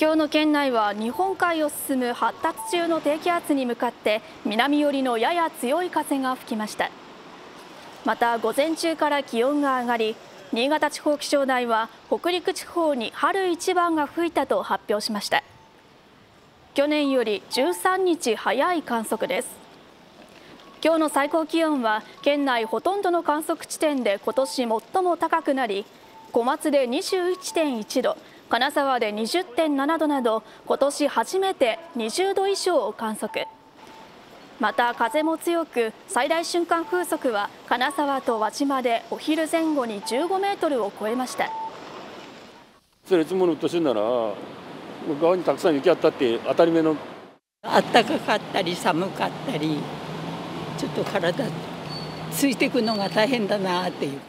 今日の県内は日本海を進む発達中の低気圧に向かって南寄りのやや強い風が吹きました。また午前中から気温が上がり新潟地方気象台は北陸地方に春一番が吹いたと発表しました。去年より13日早い観測です。今日の最高気温は県内ほとんどの観測地点で今年最も高くなり小松で21.1度金沢で20.7度など今年初めて20度以上を観測。また風も強く最大瞬間風速は金沢と輪島でお昼前後に15メートルを超えました。それ積もる年なら側にたくさん雪あったって当たり前の。暖かかったり寒かったりちょっと体ついていくのが大変だなっていう